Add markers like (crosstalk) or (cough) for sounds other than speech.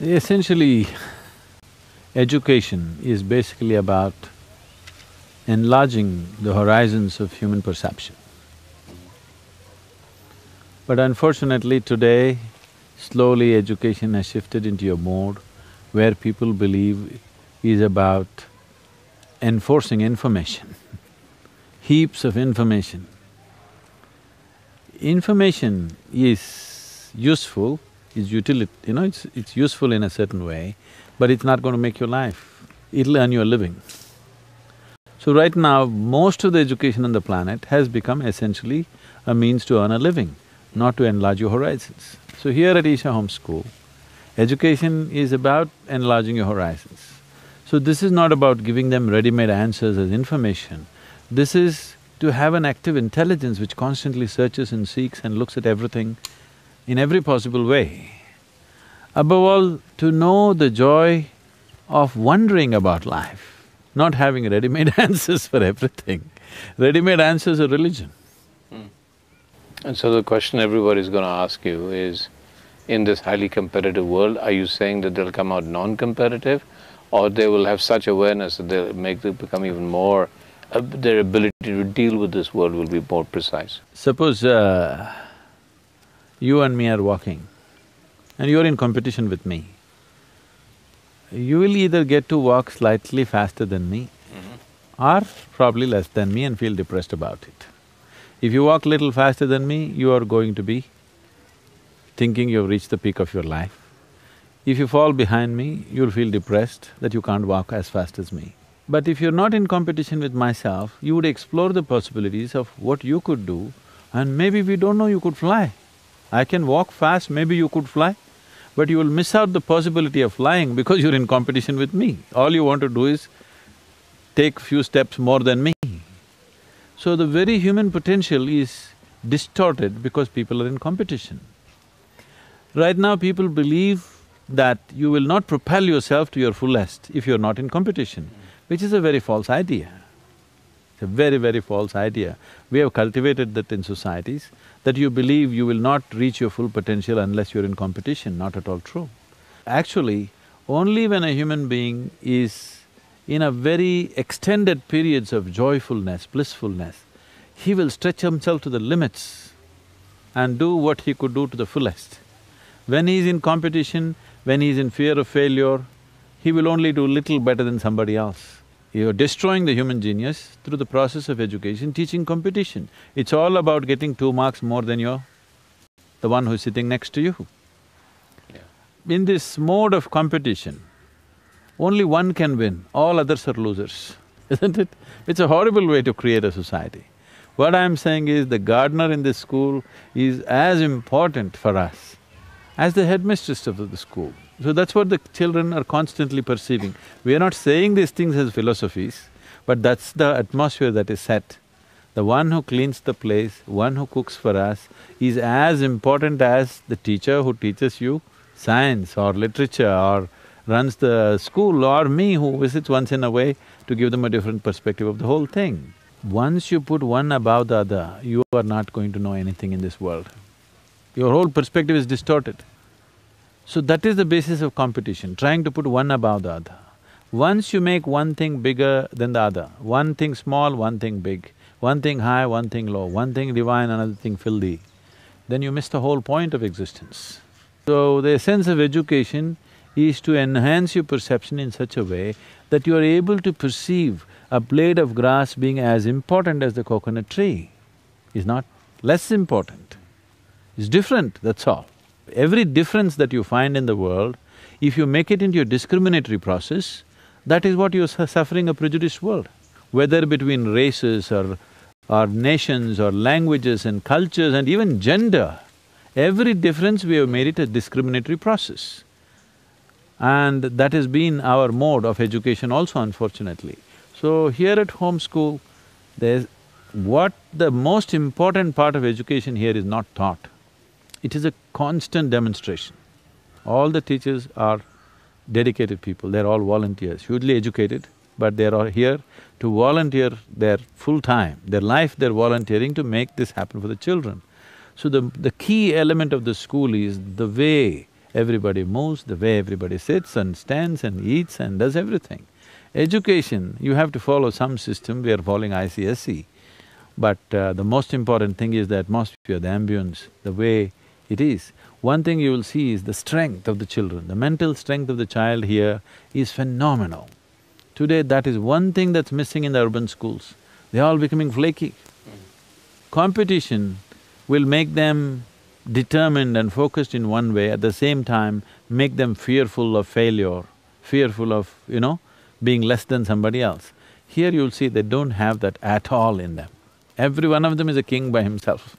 Essentially, education is basically about enlarging the horizons of human perception. But unfortunately today, slowly education has shifted into a mode where people believe is about enforcing information, (laughs) heaps of information. Information is useful, is utility, you know, it's… it's useful in a certain way, but it's not going to make your life, it'll earn you a living. So right now, most of the education on the planet has become essentially a means to earn a living, not to enlarge your horizons. So here at Isha Home School, education is about enlarging your horizons. So this is not about giving them ready-made answers as information, this is to have an active intelligence which constantly searches and seeks and looks at everything in every possible way. Above all, to know the joy of wondering about life, not having ready-made (laughs) answers for everything. Ready-made answers are religion. And so the question everybody's gonna ask you is, in this highly competitive world, are you saying that they'll come out non-competitive or they will have such awareness that they'll make them become even more, uh, their ability to deal with this world will be more precise? Suppose uh, you and me are walking and you're in competition with me. You will either get to walk slightly faster than me mm-hmm. or probably less than me and feel depressed about it. If you walk little faster than me, you are going to be thinking you've reached the peak of your life. If you fall behind me, you'll feel depressed that you can't walk as fast as me. But if you're not in competition with myself, you would explore the possibilities of what you could do and maybe we don't know you could fly. I can walk fast, maybe you could fly, but you will miss out the possibility of flying because you're in competition with me. All you want to do is take few steps more than me. So the very human potential is distorted because people are in competition. Right now people believe that you will not propel yourself to your fullest if you're not in competition, which is a very false idea. It's a very, very false idea. We have cultivated that in societies, that you believe you will not reach your full potential unless you're in competition, not at all true. Actually, only when a human being is in a very extended periods of joyfulness, blissfulness, he will stretch himself to the limits and do what he could do to the fullest. When he is in competition, when he is in fear of failure, he will only do little better than somebody else. You're destroying the human genius through the process of education, teaching competition. It's all about getting two marks more than your… the one who's sitting next to you. In this mode of competition, only one can win, all others are losers, (laughs) isn't it? It's a horrible way to create a society. What I'm saying is the gardener in this school is as important for us as the headmistress of the school. So that's what the children are constantly perceiving. We are not saying these things as philosophies, but that's the atmosphere that is set. The one who cleans the place, one who cooks for us, is as important as the teacher who teaches you science or literature or runs the school or me who visits once in a way to give them a different perspective of the whole thing. Once you put one above the other, you are not going to know anything in this world. Your whole perspective is distorted. So that is the basis of competition, trying to put one above the other. Once you make one thing bigger than the other, one thing small, one thing big, one thing high, one thing low, one thing divine, another thing filthy, then you miss the whole point of existence. So the essence of education is to enhance your perception in such a way that you are able to perceive a blade of grass being as important as the coconut tree, is not less important. It's different, that's all. Every difference that you find in the world, if you make it into a discriminatory process, that is what you're su suffering a prejudiced world. Whether between races or, or nations or languages and cultures and even gender, every difference we have made it a discriminatory process. And that has been our mode of education also unfortunately. So here at home school, there's… what the most important part of education here is not taught. It is a constant demonstration. All the teachers are dedicated people, they're all volunteers, hugely educated, but they're all here to volunteer their full time, their life they're volunteering to make this happen for the children. So the… the key element of the school is the way everybody moves, the way everybody sits and stands and eats and does everything. Education, you have to follow some system, we are following ICSE. But uh, the most important thing is the atmosphere, the ambience, the way it is. One thing you will see is the strength of the children, the mental strength of the child here is phenomenal. Today, that is one thing that's missing in the urban schools. They're all becoming flaky. Competition will make them determined and focused in one way, at the same time make them fearful of failure, fearful of, you know, being less than somebody else. Here you'll see they don't have that at all in them. Every one of them is a king by himself.